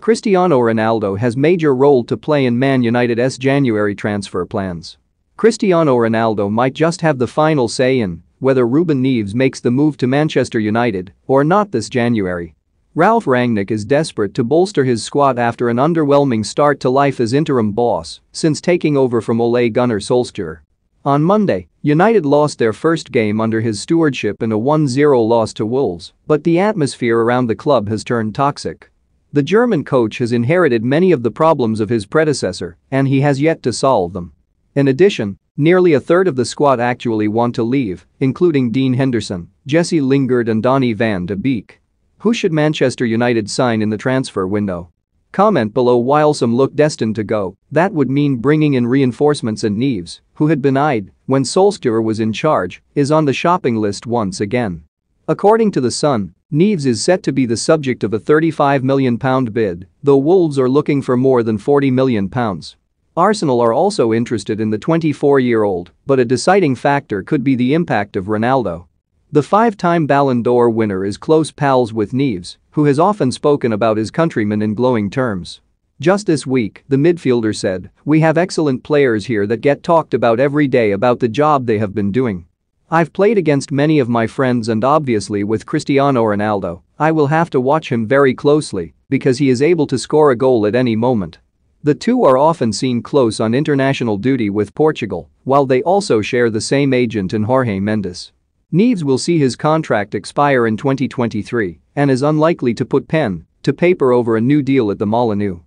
Cristiano Ronaldo has major role to play in Man United's January transfer plans. Cristiano Ronaldo might just have the final say in whether Ruben Neves makes the move to Manchester United or not this January. Ralph Rangnick is desperate to bolster his squad after an underwhelming start to life as interim boss since taking over from Ole Gunnar Solskjaer. On Monday, United lost their first game under his stewardship in a 1-0 loss to Wolves, but the atmosphere around the club has turned toxic. The German coach has inherited many of the problems of his predecessor, and he has yet to solve them. In addition, nearly a third of the squad actually want to leave, including Dean Henderson, Jesse Lingard and Donny van de Beek. Who should Manchester United sign in the transfer window? Comment below while some look destined to go, that would mean bringing in reinforcements and Neves, who had been eyed when Solskjaer was in charge, is on the shopping list once again. According to The Sun, Neves is set to be the subject of a £35 million bid, though Wolves are looking for more than £40 million. Arsenal are also interested in the 24-year-old, but a deciding factor could be the impact of Ronaldo. The five-time Ballon d'Or winner is close pals with Neves, who has often spoken about his countrymen in glowing terms. Just this week, the midfielder said, We have excellent players here that get talked about every day about the job they have been doing. I've played against many of my friends and obviously with Cristiano Ronaldo, I will have to watch him very closely because he is able to score a goal at any moment. The two are often seen close on international duty with Portugal, while they also share the same agent in Jorge Mendes. Neves will see his contract expire in 2023 and is unlikely to put pen to paper over a new deal at the Molineux.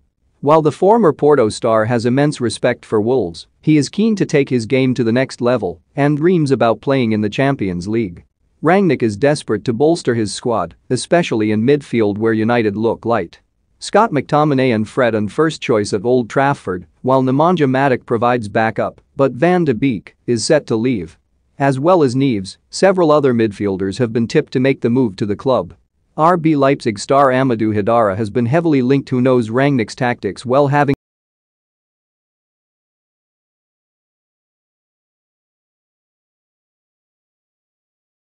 While the former Porto star has immense respect for Wolves, he is keen to take his game to the next level and dreams about playing in the Champions League. Rangnick is desperate to bolster his squad, especially in midfield where United look light. Scott McTominay and Fred on first choice at Old Trafford, while Nemanja Matic provides backup, but Van de Beek is set to leave as well as Neves, several other midfielders have been tipped to make the move to the club. RB Leipzig star Amadou Haidara has been heavily linked to knows Rangnick's tactics while having